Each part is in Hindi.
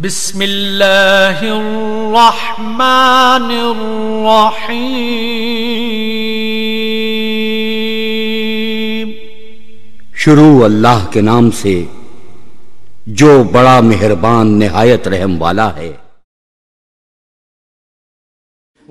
बिस्मिल्लाहिर्रहमानिर्रहीम। शुरू अल्लाह के नाम से जो बड़ा मेहरबान नहायत रहम वाला है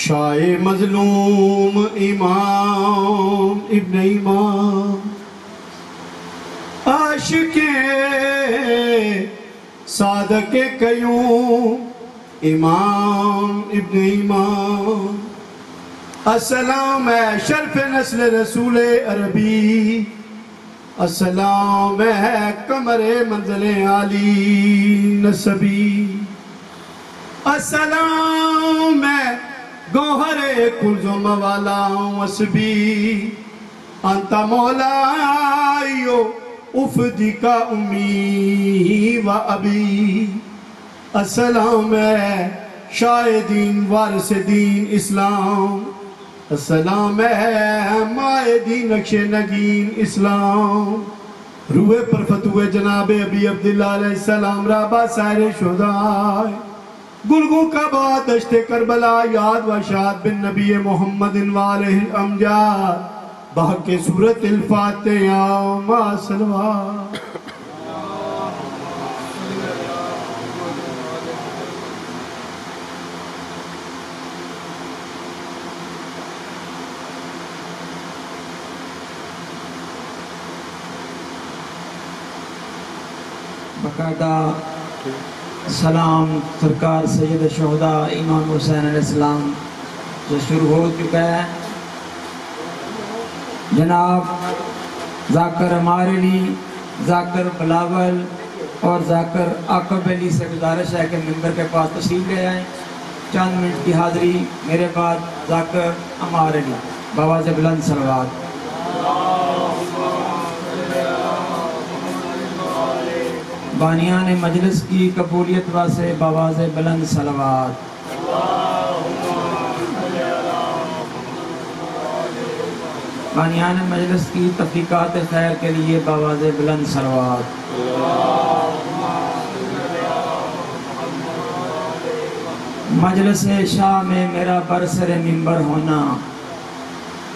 शाह मजलूम इमाम इब्न इमाम आशिके सादक कयूम इमाम इब्न इमाम असलाम शरफ नस्ल रसूल अरबी। असलाम कमरे मंजिल आली नसबी। असलाम गोहरे कुलजुम वाला असबी अंत मौलायो उफदी का उम्मी व अबी। असलाम शायदीन वारस दीन इस्लाम। असलाम है माए दीन नक्शे नगीन इस्लाम। रूए पर फतुए जनाब अबी अब्दुल्ला सलाम, राबा सारे शुदाए गुलगू का बाद दश्ते करबला, याद व शाद बिन नबी मोहम्मद वाले अमजाद। बाह के सूरत इल्फाते मा सलवा बाकायदा सलाम सरकार सैद शहदा इमाम हुसैन इस्लाम जो शुरू हो चुका है। जनाब जाकर हमारे लिए जाकर बलावल और जाकर आकब अली से गुजारिश है कि मेंबर के पास तशीफ ले आए। चंद मिनट की हाज़िरी, मेरे बाद जाकर हमारे लिए बाबा से बुलंद बानिया ने मजलिस की कबूलियत वासे बवाज बुलंद सलवात। बानिया ने मजलिस की तफीक़ात खैर के लिए बवाज बुलंद सलवात। मजलिस शाह में मेरा बरसर मंबर होना,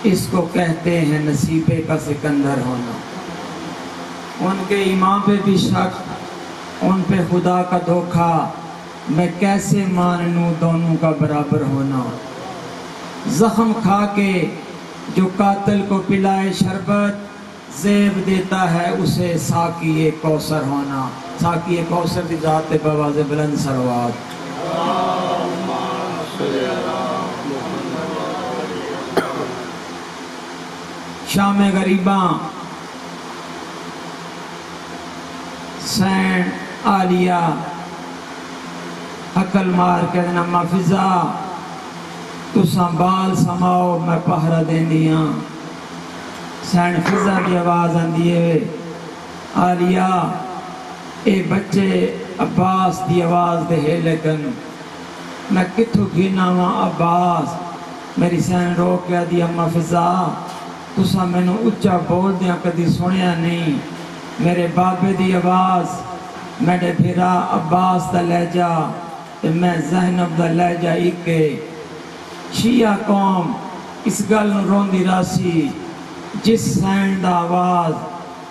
इसको कहते हैं नसीबे का सिकंदर होना। उनके इमाम पे भी शक उन पे खुदा का धोखा मैं कैसे मान लूँ दोनों का बराबर होना? जख्म खा के जो कातिल को पिलाए शरबत, जेब देता है उसे साकी कौसर होना। साकी कौसर की जात बवाज बुलंद सरवात शाम गरीबा सैन आलिया, अकल मार के नम्मा फिजा, तुसा बाल समाओ, मैं पहरा देनी सैन फिजा की आवाज़ आती है आलिया, ए बच्चे अब्बास की आवाज़ दे लेकिन मैं कितों गिना वा, अब्बास? मेरी सैन रो के दी, अम्मा, फिजा, तुसा मैनू उच्चा बोल दिया कदी सुनिया नहीं। मेरे बाबे की आवाज़ मेरे फेरा अब्बास का लहजा मैं जहनब का लहजा एक शिया कौम इस गल रोंदी रासी, जिस सैन का आवाज़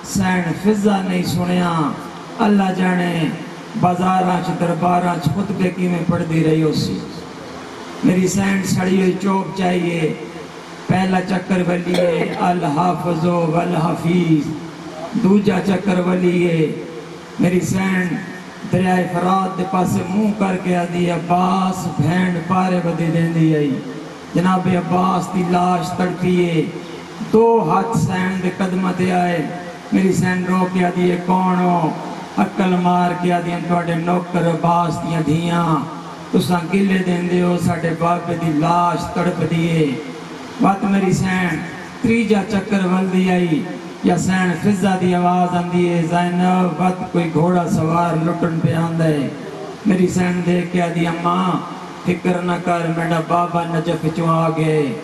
सैन फिजा नहीं सुनिया अल्लाह जाने बाज़ार दरबार खुतबे किमें पढ़ती रही उसी मेरी सैन सड़ी हुई चौक चाहिए पहला चक्कर वलिए अल हाफजो वल हफीज, दूजा चक्कर वलिए मेरी सैन दरियाए फराद दे पासे मुँह करके आदि अब्बास भैंड पारे बदी देंदी आई जनाब अब्बास की लाश तड़पीए दो हाथ सैन के कदम से आए। मेरी सैन रो के आदि कौन हो? अक्ल मार के आदि थोड़े नौकर अब्बास दियाँ धियाँ तुसा किले देंदे हो, साडे बाबे की लाश तड़पदी है। बात मेरी सैन, त्रीजा चक्कर वलदी आई। या सैन फिजा दी आवाज़ आंदी है जैनब बात कोई घोड़ा सवार लुटन पे आंदा है। मेरी सैन देख के आदि, अम्मा, फ़िक्र न कर, मेरा बाबा नजफ चो आ गए।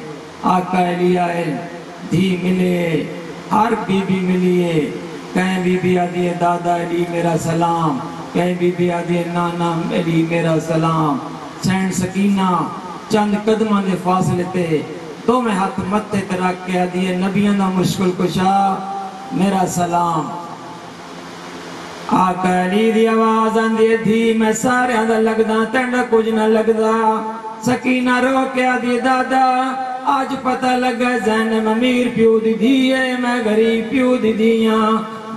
आका अली आए धी मिले, हर बीबी मिली है। कहीं बीबी आदि है, दादा अली मेरा सलाम। कहीं बीबी आदि नाना अली मेरा सलाम। सैन सकीना, चंद कदम के फासले ते मैं हाथ मत्थे ते रख के आदि है नबियाँ दा मुश्किल कुशा, मेरा सलाम। आका अली दी आवाज़ आंदी थी मैं सारे दा लगदा तेंदा कुछ ना लगदा। सकीना रो के आदि दादा, आज पता लगा जैन ममीर प्यो दी धी है, मैं गरीब प्यो दी धियाँ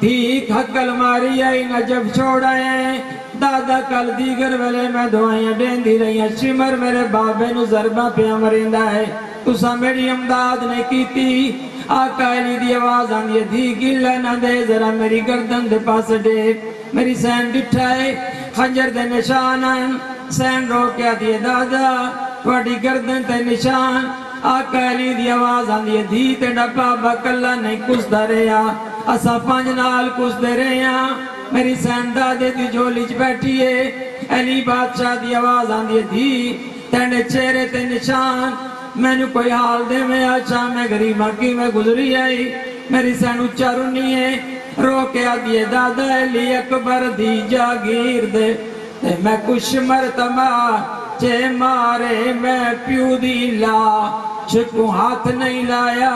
धी खक्कल मारी आई न जब छोड़ आए दादा कल दीगर वेले मैं दवाइयाँ देंदी रही शिमर मेरे बाबे नु जरबा पिया मरिंदा है। तुसा मेरी इमदाद नहीं कीती। आका अली दी आवाज़ आंदी है धी गिल्ला ना दे, जरा मेरी गर्दन दे पास देख मेरी सैन डिठा है, खंजर दे निशान सैन रो के दादा थोड़ी गर्दन ते निशान। आका अली दी आवाज़ आंदी है, धी तेरा बाबा कल्ला नहीं कुसदा रहा। असा पंज नाल कुसदे रहे हाँ मेरी सैन दादे दी झोली च बैठी है अली बादशाह दी आवाज़ आंदी धी, तेरे चेहरे ते निशान, मैनू कोई हाल दे मैं अच्छा मैं गरीब की मैं गुजरी आई? मेरी सैन उच्चा रुनी है रो के आदि है दादा, अली अकबर दी जागीर दे, ते मैं कुछ मरतबा चे मारे मैं प्यू दी ला छिकू हाथ नहीं लाया,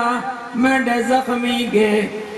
मैं डे जख्मी गे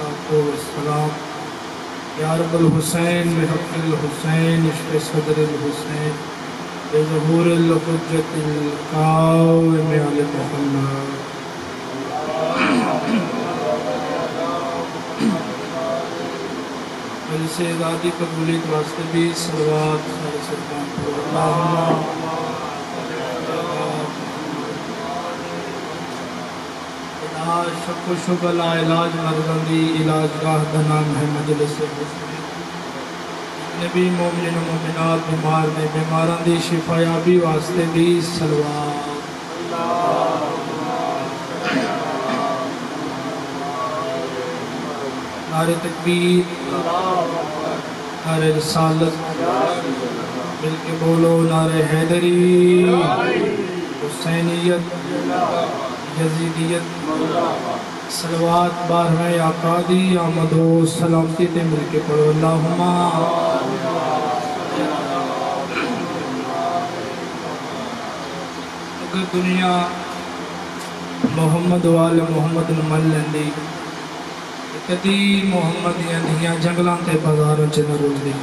वसलाम यारबुलहसैन बहक़ुलहसैन सदरहसैन बहूरजतल मोहम्मद। से आज़ादी कबूलियत वास्ते भी सरकार सलमान अल्लाहुम्मा शको शुगल इलाज मरगंदी इलाज गाह का नाम है मजलिस नबी मोमिन मोमिनात बीमार ने दी शिफायाबी वास्ते भी सलवार। नारे तकबीर, नारे रसालत बोलो नारे हैदरी, हुसैनियत। यजीदियत सलवात बार बारह आकादी या आमदो सलामती ते मिल के पढ़ो। अल्लाहुम्मा अगर दुनिया मोहम्मद वाल मोहम्मद न मल लेंदी कदी मोहम्मद या दिया जंगलों के बाजारों च न दी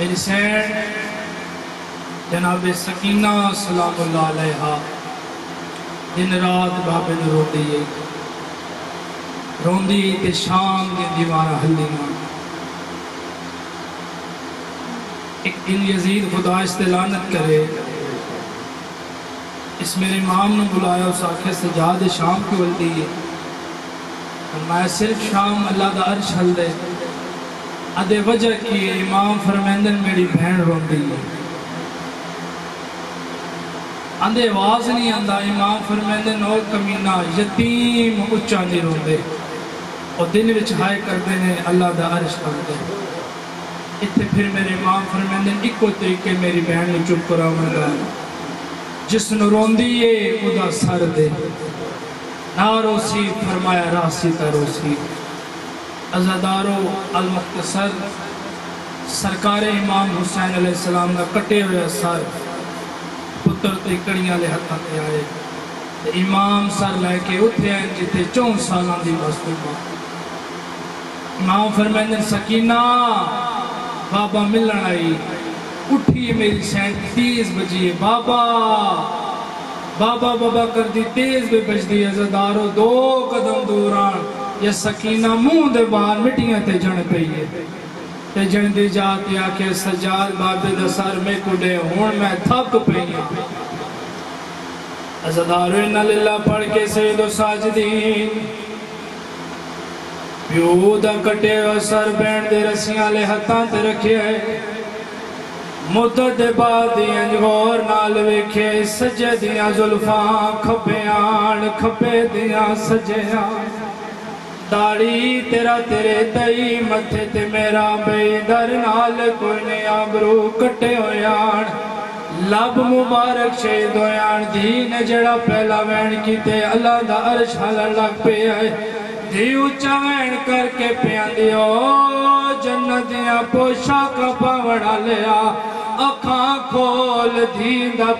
मेरी सैन जनाब सकीना सलाम दिन रात बाबे ने रोंदी है। रोंदी ते शाम के दीवार हल्दियाँ एक दिन यजीद खुदा इस लानत करे, इस मेरे इमाम ने बुलाया, उस आखिर से सजाद शाम की वलती है? मैं सिर्फ़ शाम अल्लाह का अर्श हल दे अदे वजह की इमाम फरमेंदन मेरी बहन रोन गई। है आंधे आवाज़ नहीं आंदा, इमाम फरमेंदन और कमीना यतीम उच्चा नहीं रोंदे। और दिन विच हाय करते हैं अल्लाह का अर्श करते इतने फिर मेरे इमाम फरमेंदन एको तरीके मेरी बहन में चुप करावगा जिसन रोंदी है उदा सर दे। ना रोसी फरमाया रासी का रोसी अजादारो अल मुख्तसर सरकार इमाम हुसैन अलैहिस्सलाम का कटे हुए सर, पुत्र कड़ियाँ हत्थां ते आए। इमाम सर लैके उठे हैं चौं साल की मस्तूबा इमाम फरमाते सकीना, बाबा मिलन आई, उठी मेरी सैन तीस बजी है बाबा बाबा बाबा कर दी तेज भी बजदी अजदारो, दो कदम दूर आन। या सकीना मुँह दे बाहर मिट्टियाँ ते जण पई है। ते जण दी जात आके सजाद बाबे दा सर में कुडे हुन मैं थक पई है। अजदारो इन्ना लिल्ला पढ़ के सैयदो साजदीन। प्यो दा कटे हुआ सर बैण दे रस्सियाँ ले हत्थां ते रखे। है मुद्दत दे बाद इंज गौर नाल वेखे सजे दियाँ जुल्फां खब्बे आन खब्बे दियाँ सजे दाड़ी तेरा तेरे तई, मथे ते मेरा बेदर नाल कोई ने आबरू कटे आन। लब मुबारक शहीद होयान धी ने जड़ा पहला वैन कीते, अल्लाह दा अर्श हलन लग पे है धी उच्चा वैन करके पियांदी, ओ जन्नत दियाँ पोशाकां पावड़ा लिया अखां खोल धी दा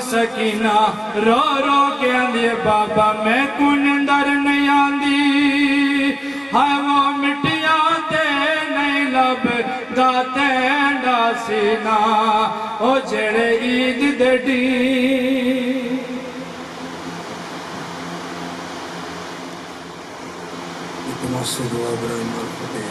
सकीना रो रो के आंदी बाबा मैं को निंदर नहीं आंदी हाय वो मिटिया ते नहीं लब गाते डासीना ओ जेड़े ईद दे डी इतना से दुआ इब्राहिम फतेह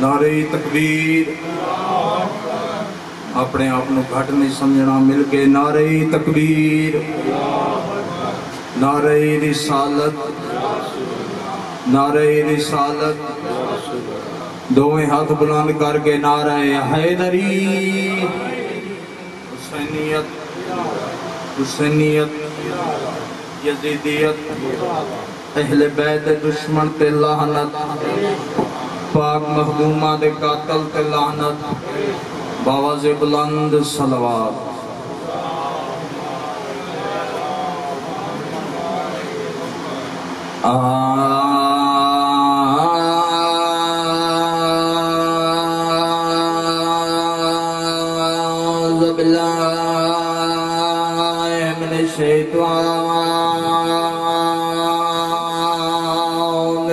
नारे तकबीर अपने आप को नहीं समझना मिल के नारे तकबीर नारे रिसालत नारे रिसालत दोवें हाथ बुलंद करके नारा है हुसैनियत हुसैनियत, यजीदियत, अहले बैत दुश्मन ते लानत पाक महदूमा दे कातल ते लानत बाबा जे बुलंद सलवार आ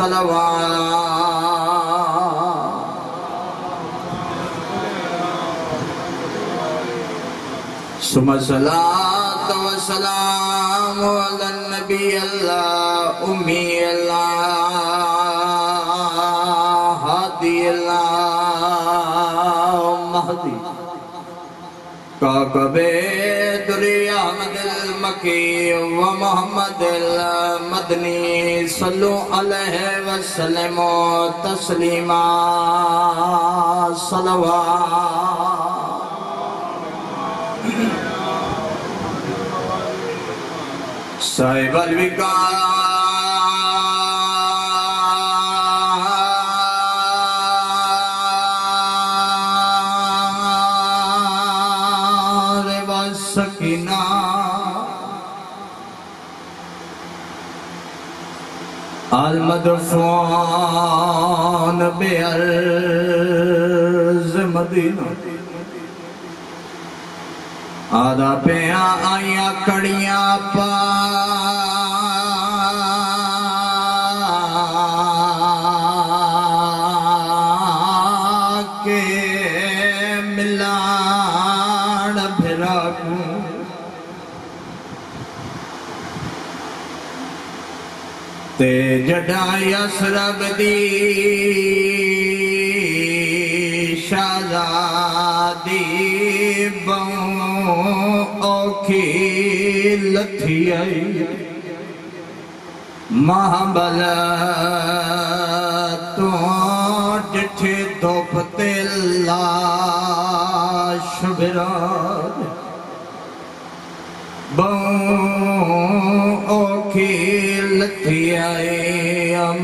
सलवा। सुमसला तव सलाम नबी अल्लाह उमी अल्लाह हादी अल्लाह महदी का कबे दुरिया मदला मकी व मोहम्मद मदनी सल्लु अलैह वसल्लम तस्लीमा सलवा साहिब विकार अलमदफान बेअर्ज मदीना आदा पिया आइया कड़ियां पा जडाई असरब दी शाजादी औखी लथी महाबल तो डिठे धोप ते लाश बिराज बऊं औखी आई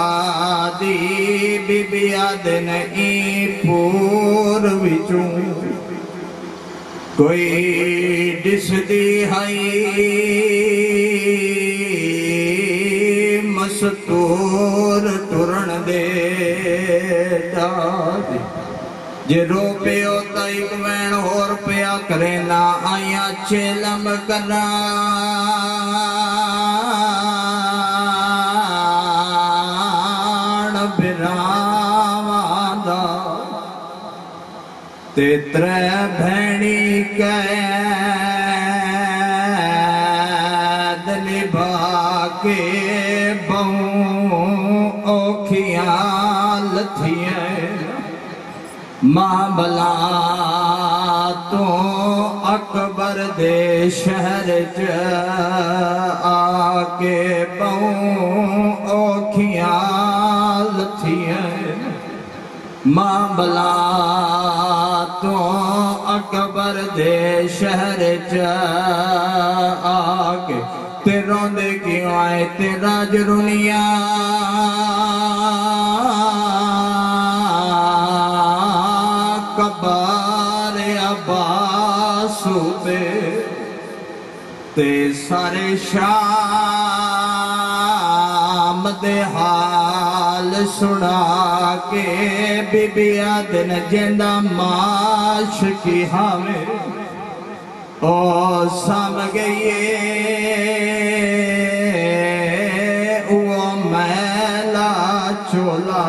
दहादी बीबी आदन ई पूर विचूं। कोई दिसदी हई मस्तूर टुरण दे जे रो पियो त एक वैण होर पिया करे ना आया चेलम करा त्रै भैणी कैद निभा के बहू औखियाँ लथियाँ। माँ बला तो अकबर दे शहर च आके बहू औखियाँ लथियाँ। माँ तो अकबर दे शहर च आके ते रोंदे क्यों आए? तेरा जरुनिया कबार अब्बासू पे ते सारे शाम दे हाल सुना के बीबिया दिन ज़िंदा माश की हमें ओ सम गई वो मैला चोला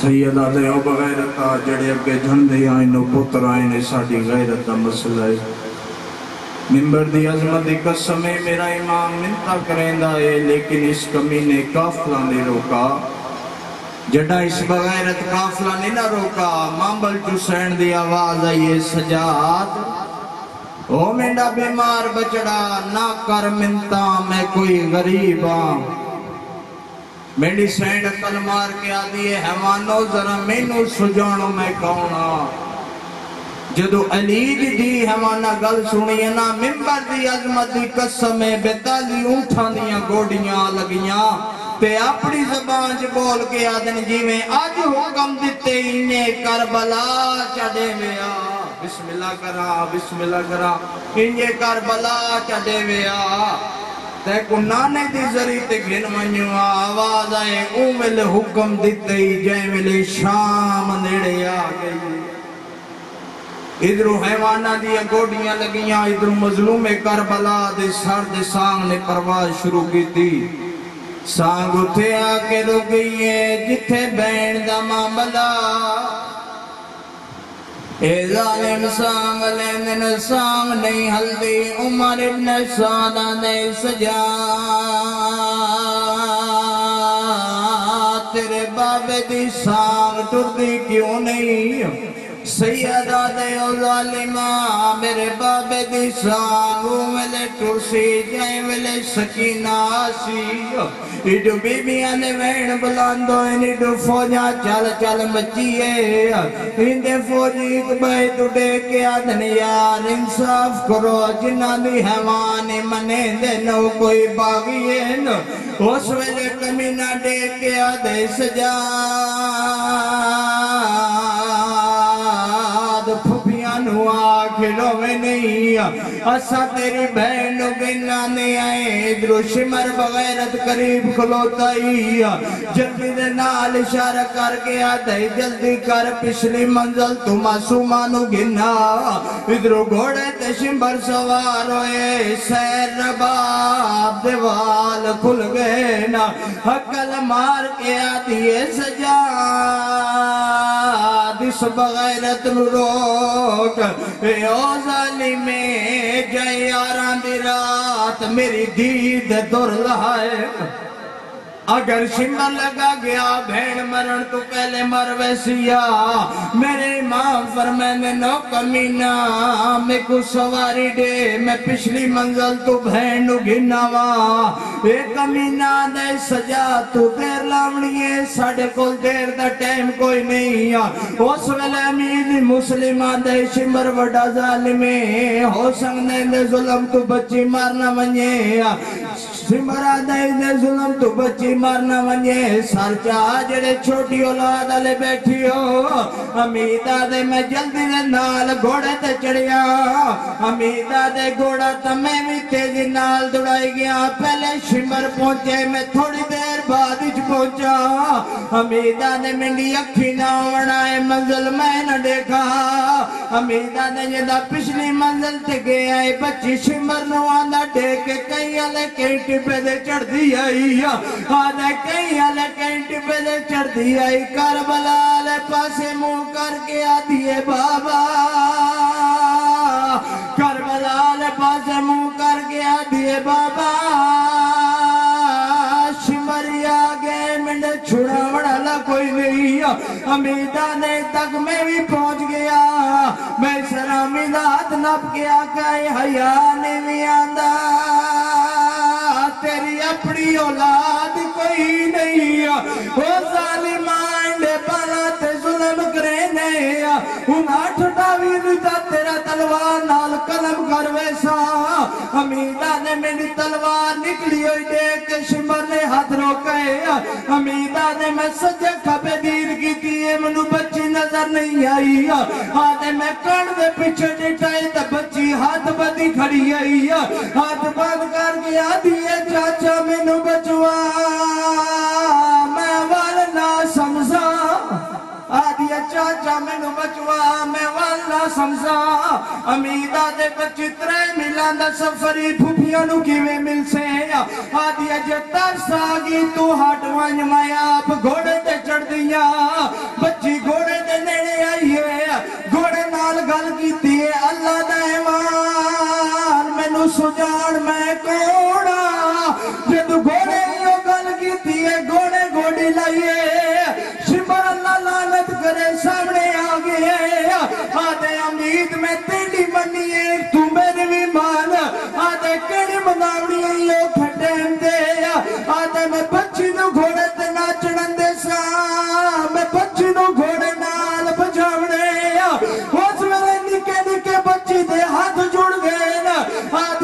सैयदा दे बगैरता जड़े अगे झंडे आए पुत्र आए साडी गैरत दा मसला है। मिंबर दी अजमत दी कसम मेरा इमाम मिन्नता करेंदा है, लेकिन इस कमीने काफला ने रोका। जड़ा इस बगैरत काफला ने ना रोका। मांबल चुसैन दी आवाज़ आई है, सजाद। ओ मेरा बीमार बचड़ा, ना कर मिन्नता मैं कोई गरीब हाँ मेरी सैंड कल मार के आदि है, हैवानो, जरा मैनू सुजानो मैं कौन हाँ जदो अलीज दी हैवाना गल सुनी है ना, मिंबर दी अजमत दी कसम है, बेताली ऊंठां दियाँ गोडियाँ लगियाँ। ते अपनी जबान च बोल के आदन जिवें अज हुक्म दिते इने करबला, चढ़े विया बिस्मिल्लाह करा बिस्मिल्लाह करा। इने करबला, चढ़े विया ते को नाने दी जरी ते घिन वञो आवाज़ आए वेले हुक्म दिते वेले शाम नेड़े आ गई। इधरों हैवाना दी गोडियाँ लगियाँ, इधरों मजलूम करबला दे सर दे सांग ने परवाज शुरू की सांग उठे आके रुक गई है जिथे बैण दा मामला। सांग सांग नहीं हल्दी, उमर इब्न सादा ने सजा। तेरे बाबे दी सांग टुरदी क्यों नहीं? सैयदा दे ओ मेरे बाबे दी सांग वेले टुरसी जय वेले सकीना सी इडो बीबियाँ ने वैन बुलांदो, इडो फौजा चल चल मचिए। इंदे फौजी कबे टुडे के आदन यार, इंसाफ करो जिन्ना दी हैवान मने दे नो कोई बागी न। उस वेले कमीना दे के आदे सजा में नहीं असा तेरी बहन गिना ने आए इधरों शिमर बगैरत करीब खलोता ही जल्दी दे नाल इशारा करके आते, जल्दी कर, पिछली मंजिल तू मासूमा नु गिना। इधरों घोड़े ते शिमर सवार होए, सैर रबाब दे वाल खुल गए ना। हकल मार के आती है सजा दिस बगैरत नु रोक। ए ओ जालिमे जय यारा दी रात मेरी दीद दुर लहाए अगर शिमर लगा गया, भेड़ मरण तो पहले मर वैसिया मेरे माँ फरमाने नो कमीना मैं को सवारी दे, मैं पिछली मंजिल तो भेड़ गिनावा ए कमीना दे सजा, तू देर लावनी है, साढ़े को देर दा टाइम कोई नहीं आ। उस वेले अमीर मुस्लिमा दे शिमर वडा जालिमे। हो संगने दे जुल्म तू बच्ची मारना वने सिमरा दे दे जुल्म तू बच्ची मरना वने सर चा जेड़े छोटी औलाद वाले बैठी हो अमीदा दे मैं जल्दी दे नाल घोड़े ते चढ़िया। अमीदा दे घोड़ा तो मैं भी तेज़ी नाल दौड़ाई गया। पहले शिमर पहुँचे, मैं थोड़ी देर बाद पहुँचा। अमीदा ने मेरी अखी ना बनाए मंजिल मैं न देखा। अमीदा ने जदा पिछली मंजिल ते गया बच्ची शिमर नु आंदा टेक कई वाले कई टिपे दे चढ़दी आई आदा कई वाले कई टिपे दे चढ़दी आई। करबला वाले पासे मुँह करके आदी है बाबा। करबला वाले पासे मुँह करके आदी है बाबा गए कोई नहीं अमीदा ने तक मैं भी पहुँच गया। मैं सलामी हाथ नप के आका हया ने भी आंदा। तेरी औलाद कोई नहीं ओ जालिमा इंडे बाला ते करे दा तेरा तलवार नाल कलम कर वैसा। अमीदा ने मेरी तलवार निकली हुई देख के शिमर ने हाथ रोके अमीदा ने मैं सजे खबे दीद नहीं आई। आते मैं कण दे पीछे डिटाई ते बच्ची हाथ बदी खड़ी आई। हाथ बंद कर गया दिए चाचा, मैनू बचवा। मैं वाल ना समझा। चाचा, मैनू बचवा। मैं वाल समझा। अमीदा दे बच्ची त्रै मिलां सफरी, फुफियाँ नु किवें मिलसे? आदिया जे तरस आ गई, तू हट वंज मैं आप घोड़े ते चढ़ दिया। बच्ची घोड़े गल है अल्लाह दा ईमान मैनू सुजान मैं कोड़ा जद घोड़े यो गल है घोड़े घोड़ी लाइए शिमर अल्लाह लानत करे सामने आ गए उम्मीद में तेरी मनी है तू मेरी भी मान आदे केड़ी मनावनी खटेम दे आदे मैं बच्ची नु घोड़े ते नाचण दे सा मैं बच्ची नु घोड़े नाल हाथ जुड़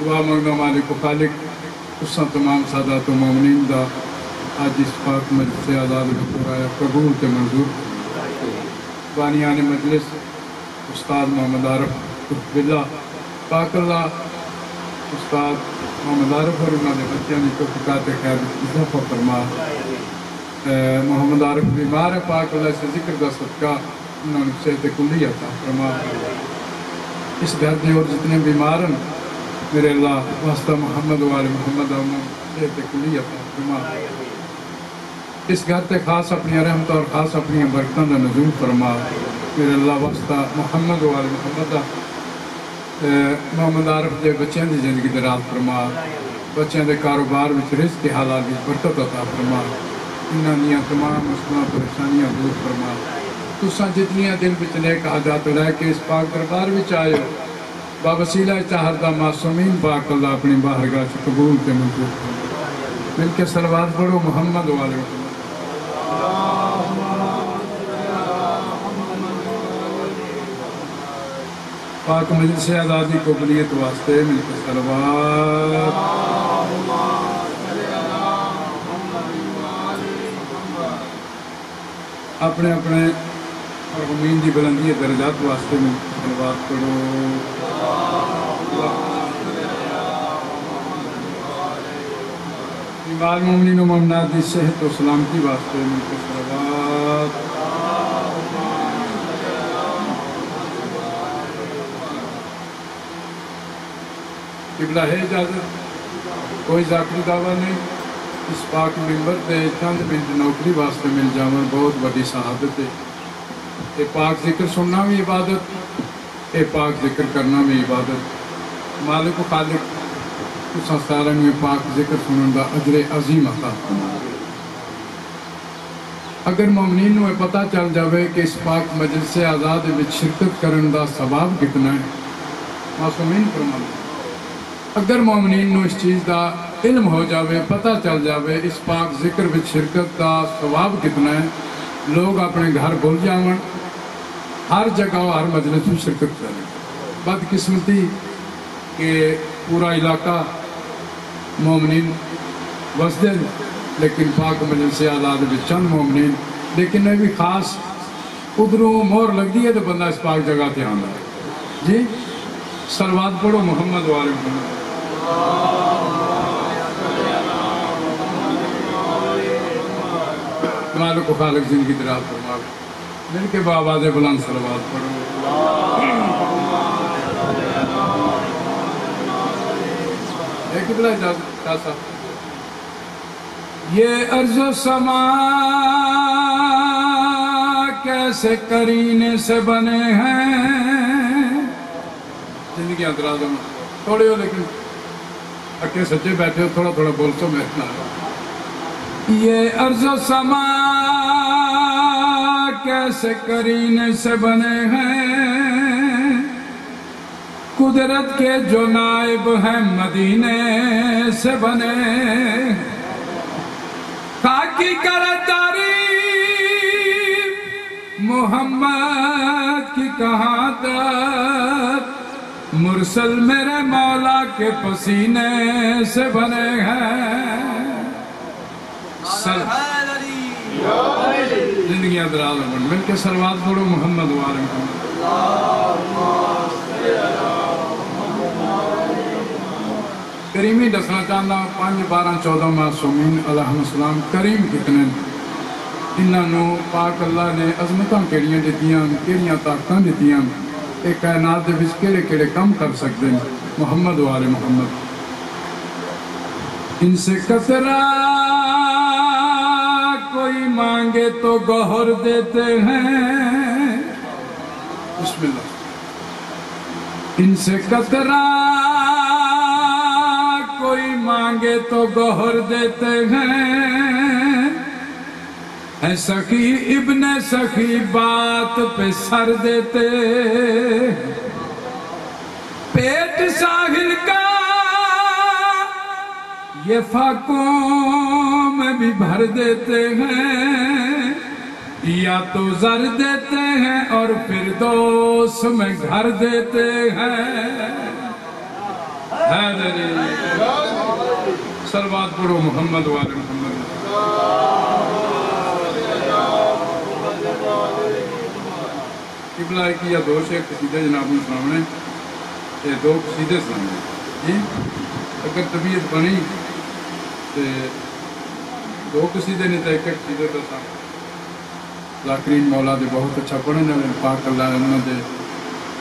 दुआ मंगना मालिक खालिक तुसा तमाम सादात मोमिनीन दा अज इस पाक मजलिस से आज़ाद कराया कबूल ते मंजूर बानियान मजलिस उस्ताद मोहम्मद आरफ बिल्ला पाक अल्लाह उस्ताद मोहम्मद आरफ और उन्होंने बच्चों की तोफ़ात खैर इजाफा फरमा मोहम्मद आरफ बीमार है पाक अल्लाह से जिक्र का सदका उन्होंने सेहत कुल्ली अता फरमा इस घर के और जितने बीमार हैं मेरे अल्लाह, वास्ता मोहम्मद वाले मोहम्मद सेहत कुल्ली अता फरमा इस घर ते खास अपनी रहमत और खास अपनी बरकतों का नजूर फरमा। मेरे अल्लाह, वास्ता मोहम्मद वाले मोहम्मद मोहम्मद आरफ के बच्चों की ज़िंदगी दे रात फरमा। बच्चों के कारोबार में रिस्क के हालात की बरकत अता फरमा। इन्हों तमाम मुश्किल, परेशानियाँ दूर फरमा। तुसा जितनियाँ दिल में नेक हाजात लैके इस पाक दरबार आए हो बाबसीला चाहर दा मासूमीन पाक अल्लाह अपनी बाहरगाह च कबूल के मंजूर। मिल के सलवार पढ़ो मोहम्मद वाले। पाक मजिल से आज़ादी को बलियत वास्ते मिलकर सलवार अपने अपने मरहूमीन की बुलंदी है, दर्जात वास्ते मिलकर सलवार करो बीमार मोमिन ममनाद की सेहत और सलामती वास्ते मिलकर सलवार किबला है इजाज़त? कोई जाकरी दावा नहीं। इस पाक मिंबर से चंद मिनट नौकरी वास्ते मिल जावन, बहुत बड़ी शहादत है। ये पाक ज़िक्र सुनना भी इबादत ये पाक ज़िक्र करना भी इबादत। मालिक खालिक सारे में पाक ज़िक्र सुन का अजरे अजीम अता अगर ममनीन में पता चल जाए कि इस पाक मजलिस आज़ाद शिरकत करने का सवाब कितना है, मासूमीन फरमान अगर ममनीन इस चीज़ का इलम हो जाए पता चल जाए इस पाक ज़िक्र शिरकत का स्वभाव कितना है, लोग अपने घर भूल जावन हर जगह, हर मजलिस में शिरकत करें बदकिस्मती के पूरा इलाका ममनिन हैं लेकिन पाक मजलिस आलाद में चंद ममनिन। लेकिन यह भी खास उधरों मोहर लगती है तो बंदा इस पाक जगह पर है। जी, सलवाद पढ़ो, मोहम्मद वाले मोहम्मद को खालक ज़िंदगी दराज फरमा मिल के बाबा दे बुलंद सलवात पढ़ो। एक बिला साहब ये अर्ज़ समा कैसे करीने से बने हैं? ज़िंदगी हो थोड़े हो लेकिन अके सच्चे बैठे हो थोड़ा थोड़ा बोल तो मैं ना ये अर्ज़ समा कैसे करीने से बने हैं? कुदरत के जो नायब हैं मदीने से बने खाकी कर तारीफ़ मोहम्मद की कहाँ तक मुरसल मेरे मौला के पसीने से बने हैं। सर ज़िंदगी दराज मिल के सलवात पढ़ो मोहम्मद वाले करीमी दसना चाहता, पाँच बारह चौदह मासूमीन अलहमसलाम करीम कितने इन्हों पाक अल्लाह ने अजमत केड़ियाँ दित्तियाँ केड़ियाँ ताकत दित्तियाँ ये कायनात के केड़े काम कर सकते हैं मोहम्मद वाले मोहम्मद। इनसे कतरा कोई मांगे तो गौहर देते हैं। इनसे कतरा कोई मांगे तो गौहर देते हैं। है सखी इब्ने सखी बात पे सर देते पेट साहिल का ये फाकों में भी भर देते हैं, या तो जर देते हैं और फिर दोस्त में घर देते हैं। सलवाद पढ़ो मोहम्मद वाले मोहम्मद। किबला की या दो शेख जनाब सामने दो सीधे सामने अगर तबीयत बनी ਤਬੀਅਤ ਬਣੀ ਤੇ ਦੋ ਕਸੀਦੇ ਨੇ ਤਾਂ ਇੱਕ ਇੱਕ ਕਸੀਦੇ ਦਾ ਸਾਂ ਜ਼ਾਕਰੀਨ ਮੌਲਾ ਦੇ ਬਹੁਤ ਅੱਛਾ ਪੜ੍ਹਨ ਵਾਲੇ ਪਾਕ ਅੱਲਾ ਉਹਨਾਂ ਦੇ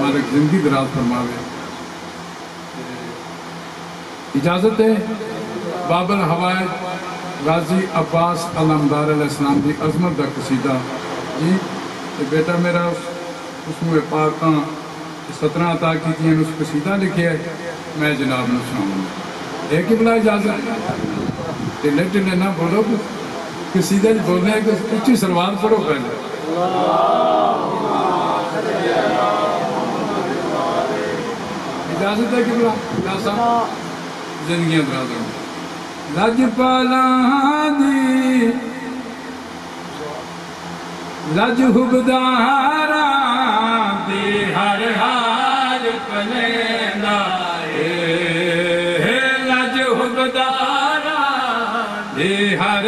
ਮਾਲਕ ਜ਼ਿੰਦਗੀ ਦਰਾਜ਼ ਫਰਮਾਵੇ इजाजत है बाबल हवाए गाजी अब्बास अलमदार इस्लाम की अजमत का कसीदा जी ते बेटा मेरा उसमें पाक सतना अता की उस कसीदा लिखे है मैं जनाब ने सुनाऊंगा एक ही बला इजाज़त ढिले ढिले ना बोलो कसीदे च बोलने कि उच्ची सलवार पढ़ो पहले। इजाज़त है कि बला? साहब? जिंदगियाँ दराज हों लजपाला दी लज हुबदारा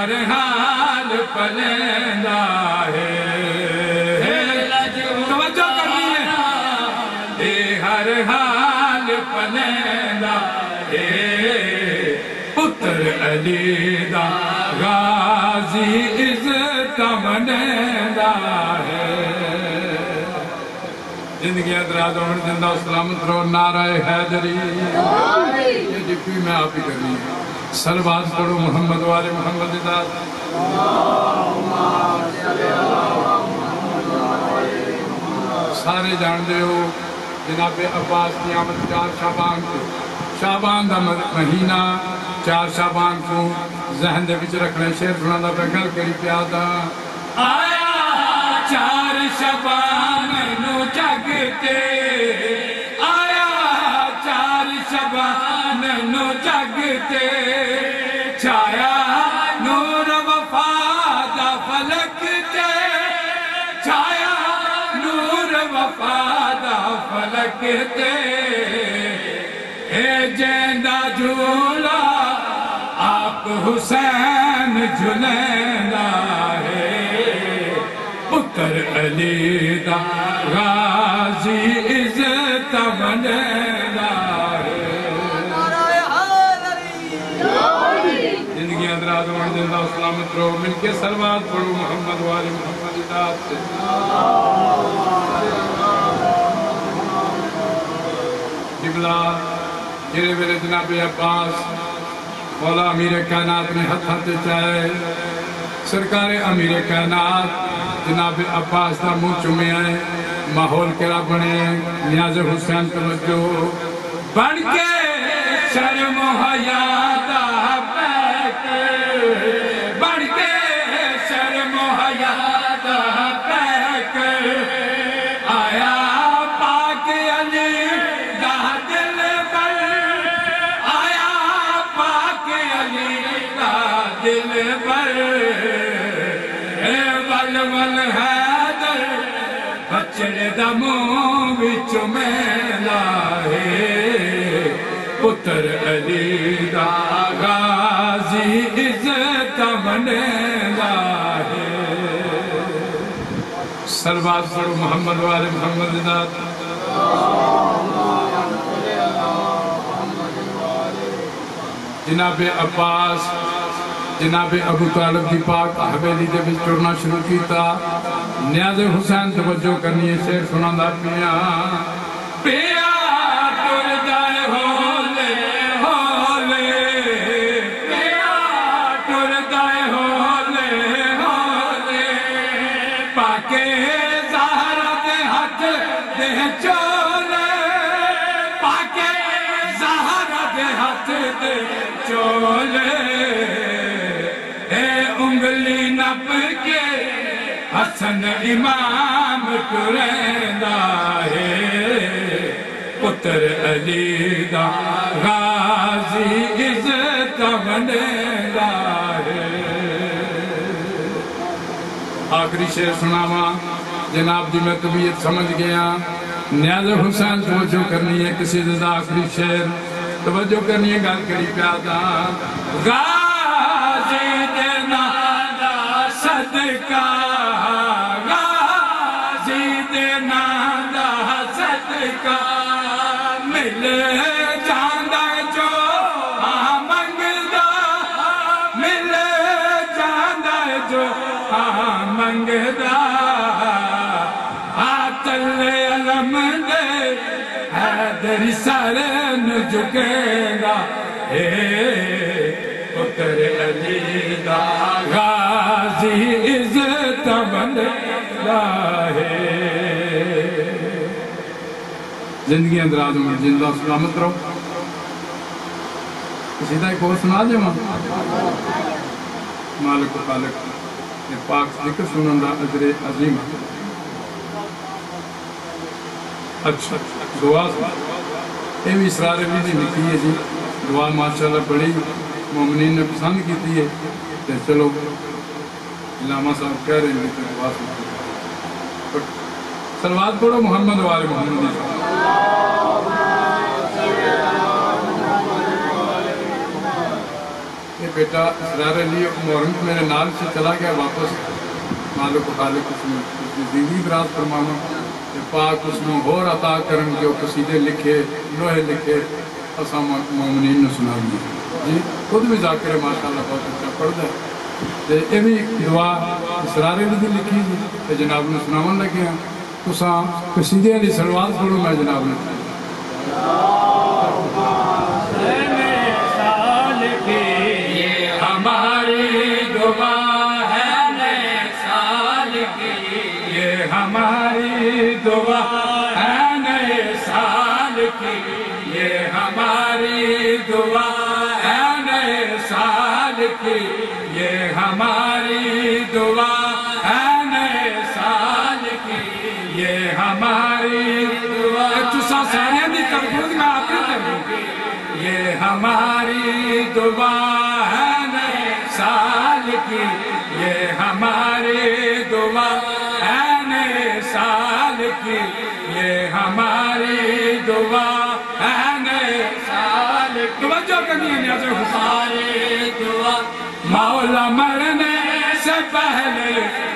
हर हाल पलेंदा है। तवज्जो पुत्र अली दा गाजी इज़्ज़त मनेंदा ज़िंदगी दराज ज़िंदा सलामत रहो। नारा हैदरी। डिप्टी मैं आप ही करनी है। सलवात पढ़ो मोहम्मद वाले मोहम्मद दाद। सारे जानते हो, जनाब अब्बास की आमद चार शाबान को। शाबान का महीना, चार शाबान को जहन दे विच रखने, शेर सुना पे गल करी प्या आया चार शाबान नु करते छाया, नूर वफा दा फलक ते छाया, नूर वफा दा फलक ते जेंदा झूला, आप हुसैन झुलैना है। पुत्र अली दा गाजी इज़्ज़त बनैना ज़िंदा सलामत रहो मिलके सरवात पढ़ो मोहम्मद वाले मोहम्मद से। किबला जेरे वेले जनाब अब्बास, मौला अमीर कायनात ने हथ हथ चाहे। सरकार अमीर कायनात, जनाब अब्बास का मुँह चुमे है माहौल केड़ा बने, नियाज हुसैन तवज्जो। बन के शर्म हया के शर्म आया पाक अली पर आया पाक अली दा दिल पर ए वल वल हैदर बचड़े दा मुँह विच मेला है पुत्र अली दा इज़्ज़त बनेगा सरबाज पढ़ो मोहम्मद वाले मोहम्मद दाद जनाब अब्बास, जनाब अबू तालब की पाक हवेली के टुरना शुरू किया न्याज हुसैन तवज्जो करनी है, शेर सुनांदा पिया। ए उंगली नप के हसन इमाम टुरेंदा है। पुत्र अली दा गाजी इज़्ज़त बनेगा है। आखिरी शेर सुनावा, जनाब जी, मैं तबीयत समझ गया। न्याज हुसैन तवज्जो करनी है किसी आखिरी शेर। तवज्जो करनी है गल करी प्यादा गाजी देना सदका। गाजी देना सदका। मिल झुकेगा। ए पुत्र अली गाजी इज़्ज़त बंदा है ज़िंदगी अंदराज में ज़िंदा सलामत रहो। का एक और सुना दे मालिक खालिक ये पाक ज़िक्र सुनन दा अजरे अजीम। है। अच्छा दुआ ये भी इसरार दी लिखी है जी दुआ माशाल्लाह बड़ी मोमिनीन ने पसंद की है तो चलो इलामा साहब कह रहे हैं कि दुआ सुनो। सलवात पढ़ो मोहम्मद वाले मोहम्मद। ये बेटा इसरार अली मोहरम मेरे नाल से चला गया वापस खालिक उसमें उसकी ज़िंदगी बरात फरमावा पाक उसमें होर अता करन जो कसीदे लिखे, लोहे लिखे, असा मोमिनीन ने सुनाइए जी, खुद भी जाकर माशाल्लाह, बहुत अच्छा पढ़ता है। ते ये भी दुआ इसरार अली दी लिखी जी ते जनाब ने सुनावन लगे हैं कसीदे दी सलवात पढ़ो मैं दुआ है नए साल की ये हमारी दुआ है नए साल की ये हमारी दुआ है नए साल की ये हमारी दुआ तुसा सारे दी तरबूज में तरबूज ये हमारी दुआ दुआ नए साल तवज्जो हमारी दुआ। मौला मरने से पहले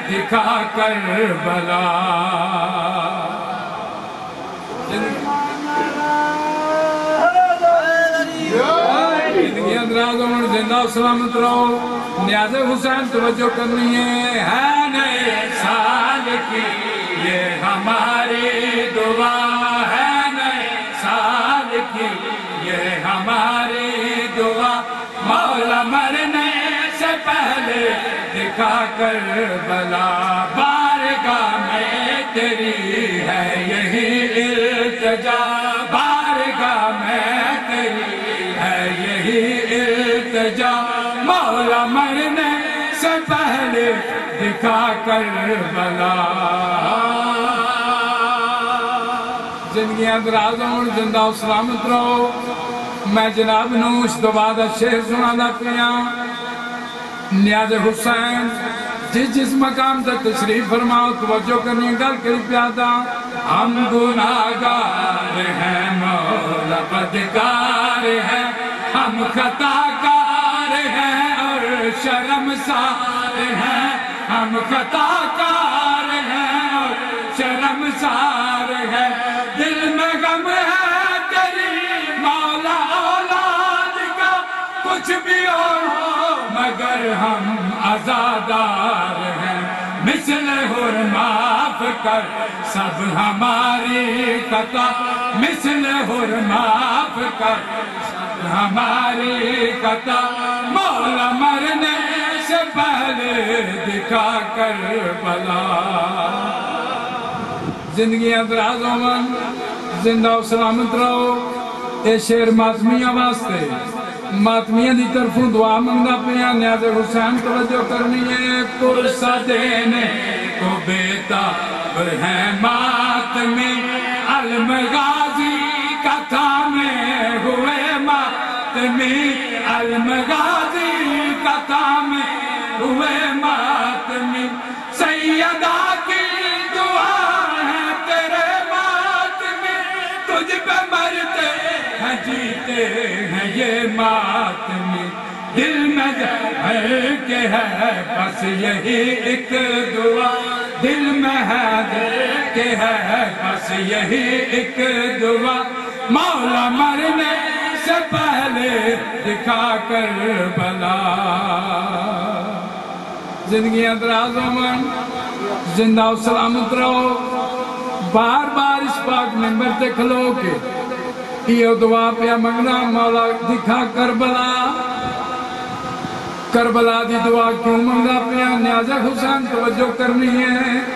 दिखा कर बला। सलामत रहो। न्याज हुसैन, तवज्जो करनी है। है नए साल की, ये हमारी दुआ। हमारी दुआ मौला मरने से पहले दिखा कर बला बारगाह में तेरी है यही इल्तजा। बारगाह में तेरी है यही इल्तजा। मौला मरने से पहले दिखा कर बला ज़िंदा सलामत रहो। मैं जनाब नू इस तो शेर सुना पिया। न्याज हुसैन, जिस जिस मकाम तक तशरीफ़ फरमाओ, तवज्जो करनी गल करी प्यादा। हम गुनाहगार हैं, मौला हैं, हम खताकार हैं और शर्मसार हैं। हम खताकार हैं और शर्मसार हैं। हो मगर हम आजादार हैं। मिसल हुर माफ़ कर, सब हमारी कथा। मिसल हुर माफ़ कर, सब हमारी कथा। मौला मरने से पहले दिखा कर बला। ज़िंदगी अंदराज होवन ज़िंदा सलामत रहो। ये शेर माजमिया वास्ते। मातमिया की तरफों दुआ मंगदा पिया, न्याज हुसैन तवज्जो करनी है। मातमी अलमगाजी कथा में हुए मातमी, अलमगाजी कथा में हुए मातमी। सैयदा की दुआ है तेरे मातमी, तुझ पे मरते हैं जीते ये मातमी दिल में भर के है, बस यही एक दुआ। दिल में है दिल के है, बस यही एक दुआ। मौला मरने से पहले दिखा कर बला। ज़िंदगी दराज मन, ज़िंदा सलामत रहो। बार बार इस पाक मेंबर ते खलो के यो दुआ पिया मंगना, मौला दिखा करबला। करबला दी दुआ क्यों मंगा पिया? न्याजा हुसैन तवज्जो करनी है।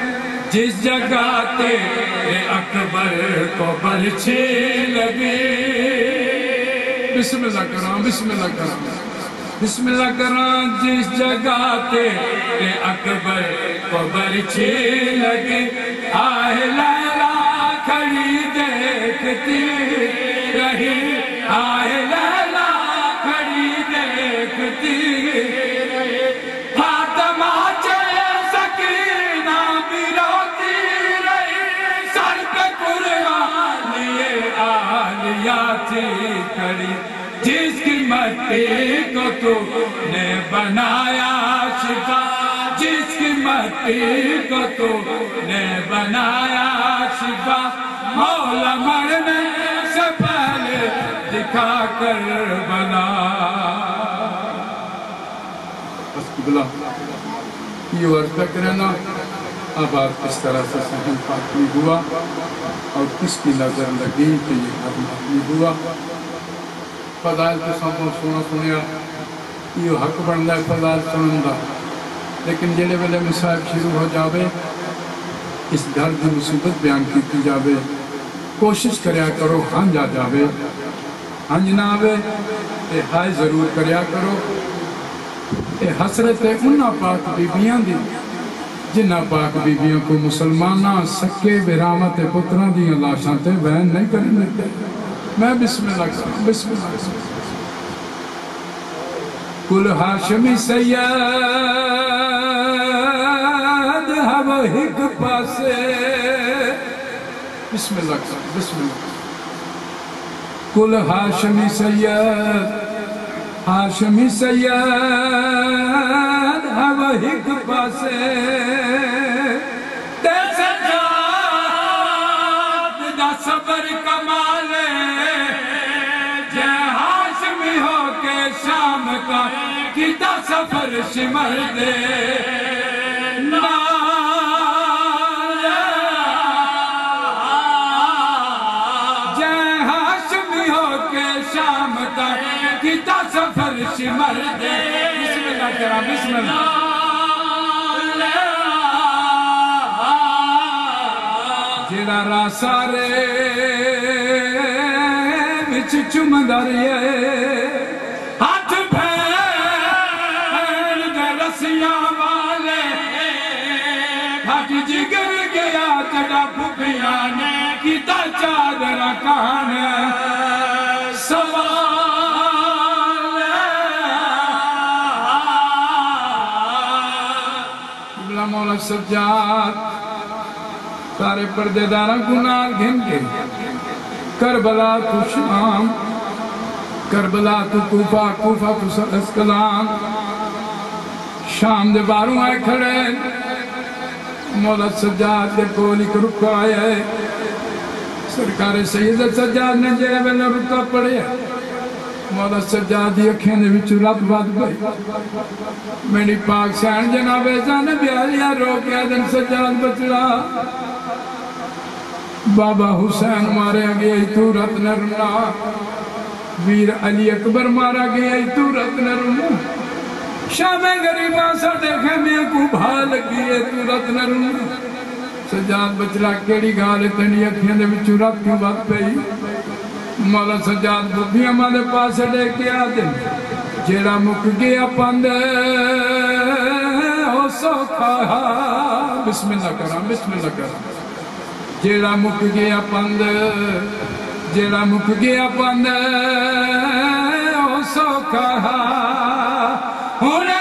जिस जगह तेरे अकबर को बलछी लगी। बिस्मिल्लाह करो बिस्मिल्लाह करो। बिस्मिल्लाह करो, जिस जगह तेरे अकबर को बलछी लगी। खड़ी देखती रही आए लैला खड़ी देखती फातिमा चे रही कुर्बान लिए आलिया थी खड़ी जिसकी मट्टी को तूने बनाया शिफा, जिसकी मट्टी को तूने बनाया शिफा। मौला मरने से पहले दिखा कर बना। ये अर्ज़ तक रहना। अब आप किस तरह से सहन पाकनी हुआ और किसकी नज़र लगी कि ये पाकनी हुआ? फजाइल तो सब सोना सुनिया, ये हक बनता है फजाइल सुनने का। लेकिन जेड़े वेले मिसाब शुरू हो जाए इस घर की मुसीबत बयान की जावे। कोशिश करया करो हंज आ जावे हंज ना आवे ते हाय ज़रूर करया करो। ये हसरत है उन्ना पाक बीबियाँ दी, जिन्ना पाक बीबियाँ को मुसलमाना सके बिरामा ते पुत्रां दी लाशां ते बहन नहीं करन दिते मैं बिस्मिल्लाह करा बिस्मिल्लाह कुल हाशमी सैयद हव हिक पासे। बिस्मिल्लाह बिस्मिल्लाह। कुल हाशमी सैयद हाशमी सैयद, हव हिक पासे सबर कमाले जय हाशमी हो के शाम का किता सफ़र सिमर दे। सिमर दे बिस्मिल्लाह तेरा बिस्मिल्लाह हाथ भैन रसिया वाले हट जिगर गया कड़ा फुकिया ने, किता चादर कान। सज्जाद सारे पर्देदारा गुनार घिन के करबला तू शाम, करबला तू कूफा कूफा तू सरस शाम दे बारू आए खड़े। मौला सज्जाद दे कोल एक रुका आया सरकार सैयद सज्जाद ने जे वेले रुका पड़े मौला सज्जाद दी अखियाँ विच रब बद पई मेरी पाक सैन जनाबे जान ब्यालिया रोकिया दिन सज्जाद बचड़ा बाबा हुसैन मारे गए तू रत्न रुना वीर अली अकबर मारा गया तू रत्न रुना शामे गरीबा साडे खेमे को भा लगी है तू रत्न रुना सजाद बचला केड़ी गाल तनी अखियाँ दे रत क्यों वत पई मौला सजाद बुद्धि हमारे पास लेके आते जेड़ा मुक गया पंद हो सोखा बिस्मिल्लाह करा बिस्मिल्लाह करा जेड़ा मुक गया पंद जेड़ा मुक गया पंद हो सोखा हुने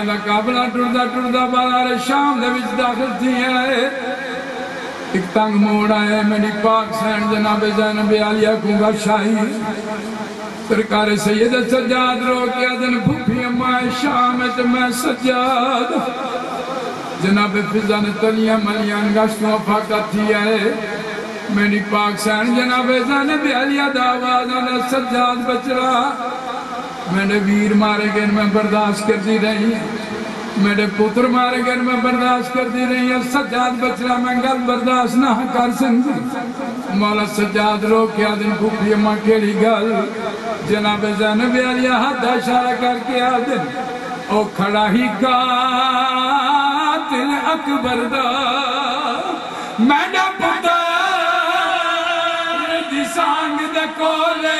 पाक बीबियाँ दा काबला टुरदा टुरदा बाज़ार शाम दाखिल थी है एक तंग मोड़ आया मेरी पाक सैन जनाब जैनब आलिया को शाही सरकार सैयद सज्जाद रो के दिन भूखी अम्मा शाम ते मैं सज्जाद जनाब फिजा ने तलियाँ मलियाँ गश्तों फाका थी आए मेरी पाक सैन जनाब जैनब आलिया दा आवाज़ आना सज्जाद बचरा मैंने वीर मारे गए मैं बर्दाश्त करती रही मेरे पुत्र मारे गए मैं बर्दाश्त करती रही है। सज्जाद बचरा मैं गल बर्दाश्त ना कर सकती। मौला सज्जाद रो क्या दिन भूखी अम्मा केड़ी गल। जनाब जैनब आलिया हाथ इशारा करके आ दिन। ओ खड़ा ही कातिल अकबर दा। पुत्र दी दे कोले